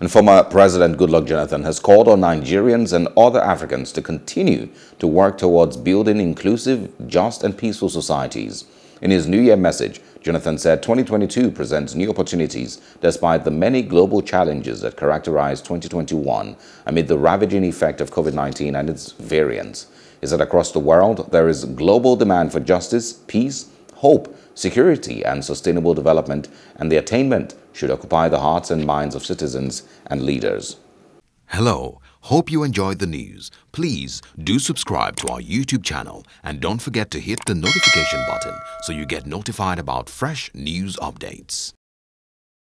And former President Goodluck Jonathan has called on Nigerians and other Africans to continue to work towards building inclusive, just and peaceful societies. In his New Year message, Jonathan said 2022 presents new opportunities despite the many global challenges that characterized 2021 amid the ravaging effect of COVID-19 and its variants. He said across the world there is global demand for justice, peace, hope, security and sustainable development and the attainment should occupy the hearts and minds of citizens and leaders. Hello, hope you enjoyed the news. Please do subscribe to our YouTube channel and don't forget to hit the notification button so you get notified about fresh news updates.